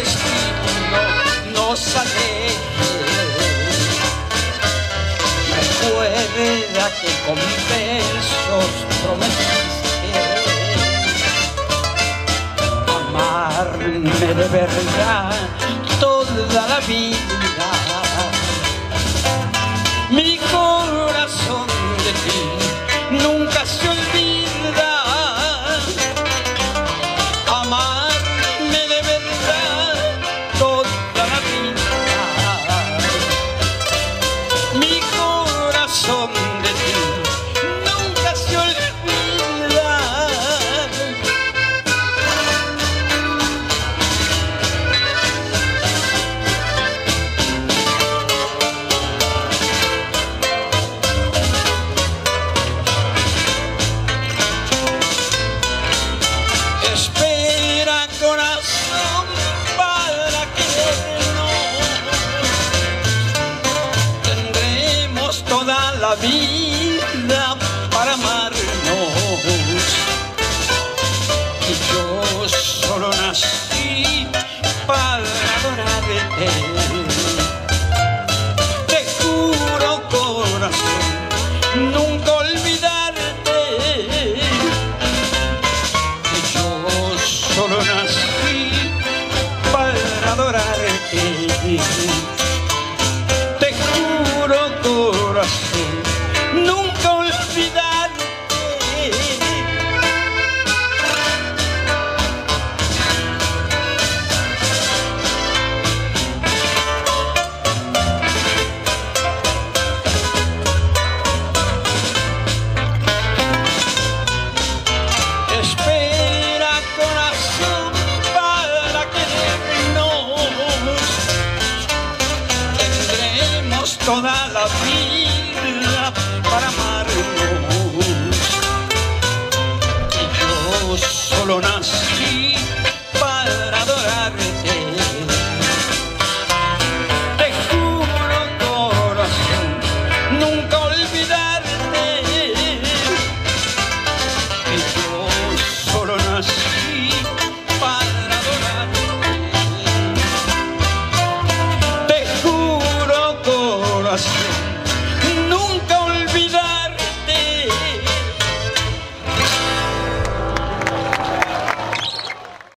destino nos aleje. Recuerda que con versos prometiste amarme de verdad toda la vida. La vida para amarnos. Y yo solo nací para adorarte. Te juro corazón nunca olvidarte. Yo solo nací para adorarte. Toda la vida